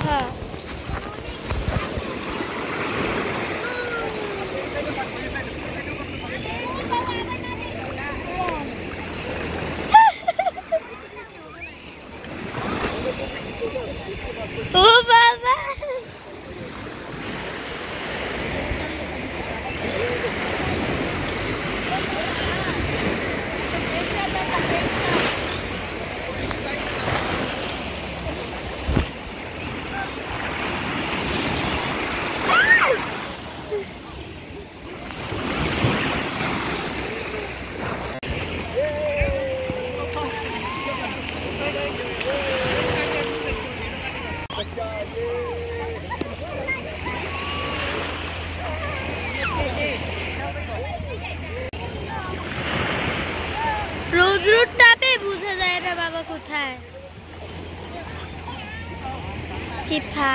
看。 ทิพา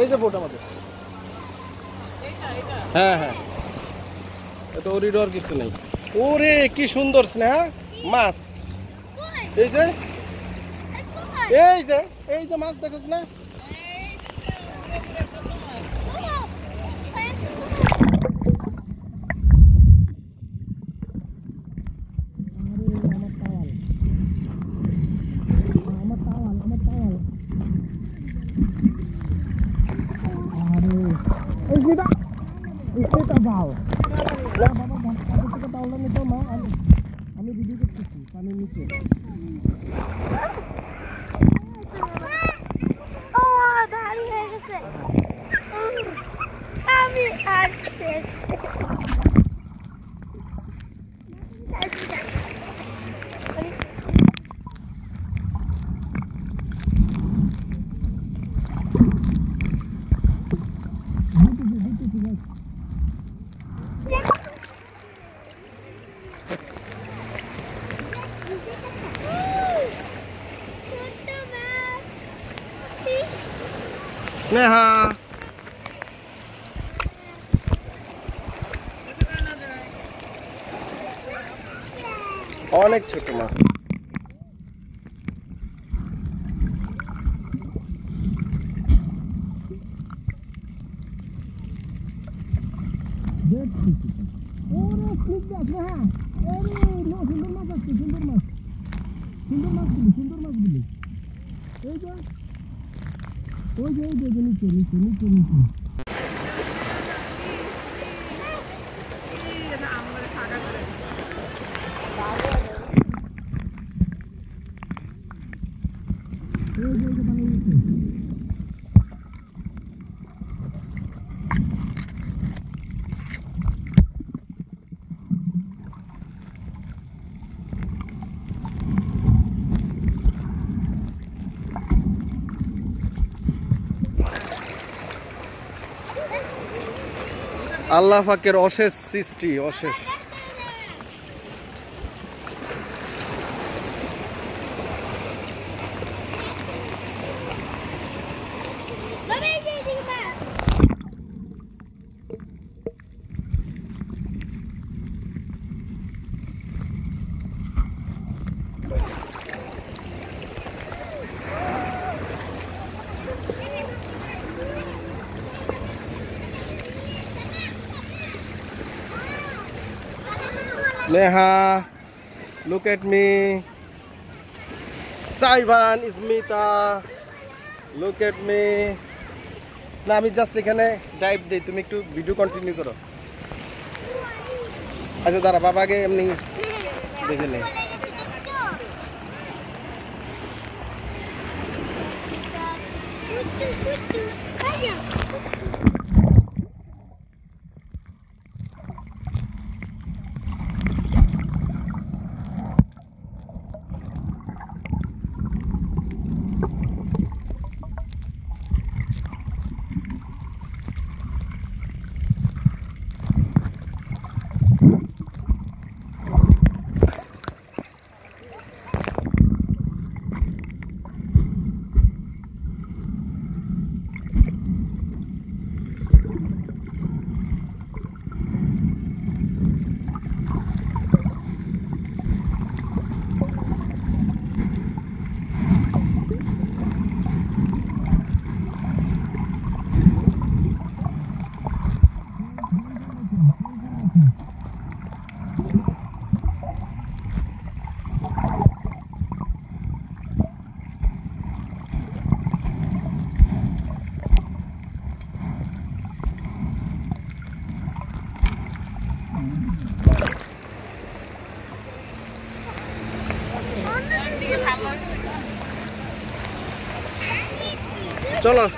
এই যে বোট আমাদের হ্যাঁ হ্যাঁ এত ওরি ডর কিছু নেই ওরে কি সুন্দর স্নেহা মাছ এই যে এই যে এই যে মাছ দেখোস না Aduh. Eh kita. Eh kita bau. Ya Bapak mau tapi kita tahu itu mau. Kami duduk di sini, kami mikir. Sneha অনেক ছোট মাছ ওই যে ওই যে নিচে নিচে নিচে নিচে Thank you. আল্লাহ ফাকের অশেষ সৃষ্টি অশেষ। Neha, look at me. Saivan, Ismita, look at me. না আমি জাস্ট এখানে ডাইভ দিই তুমি একটু ভিডিও কন্টিনিউ করো আচ্ছা দাঁড়া বাবাকে এমনি দেখে নে 走了